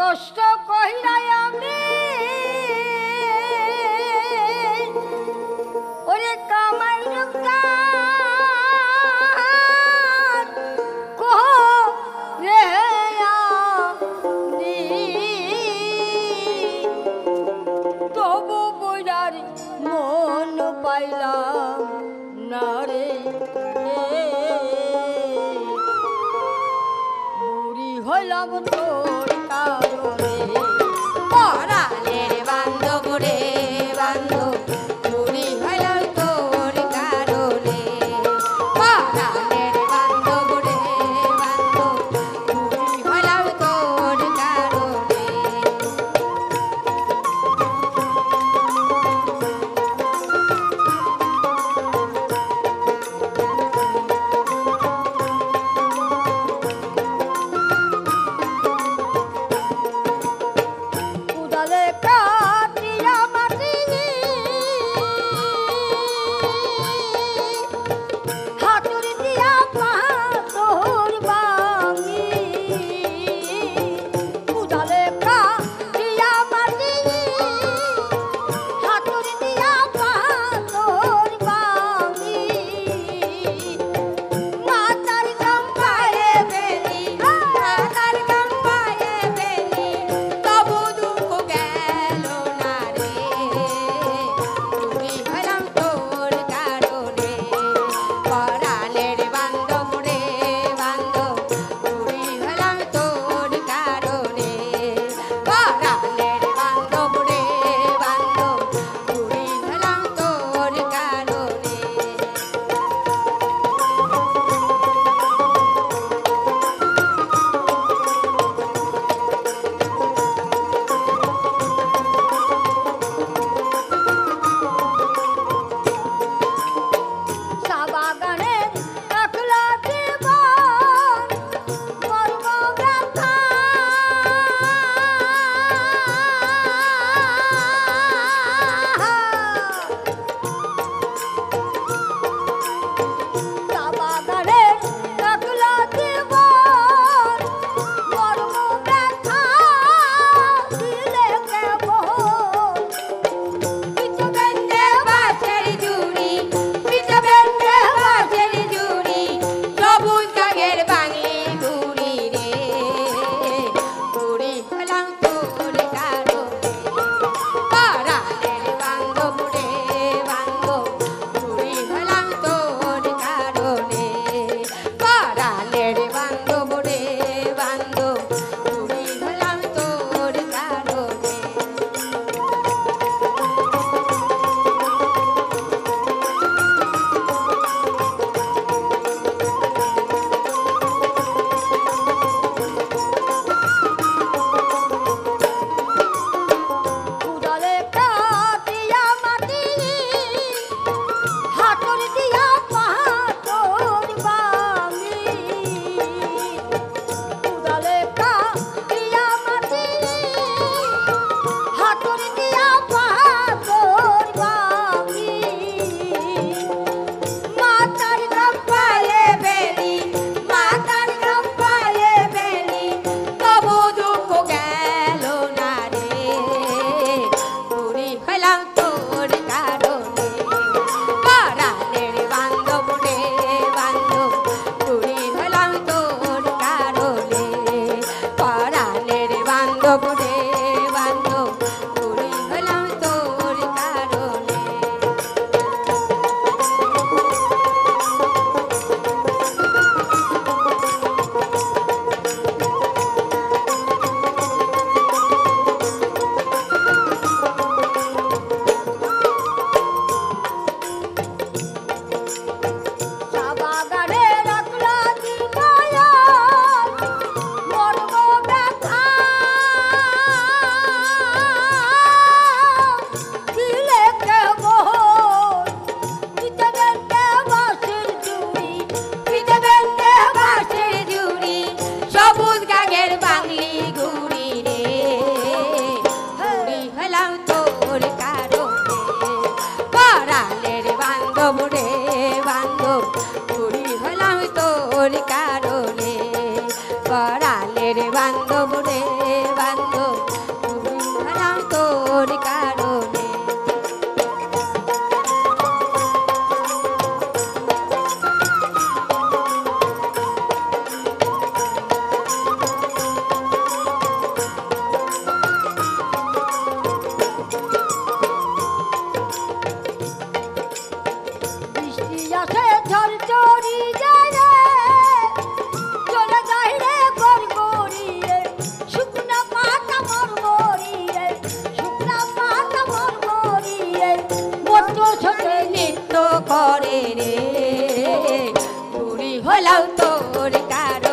কষ্ট কহিলাই আমি ওরে কামাই। তবু বইরার মন বুড়ি হইলাম তোর 네. ছোটে নৃত্য করে রে। চুরি হলাও তোর কার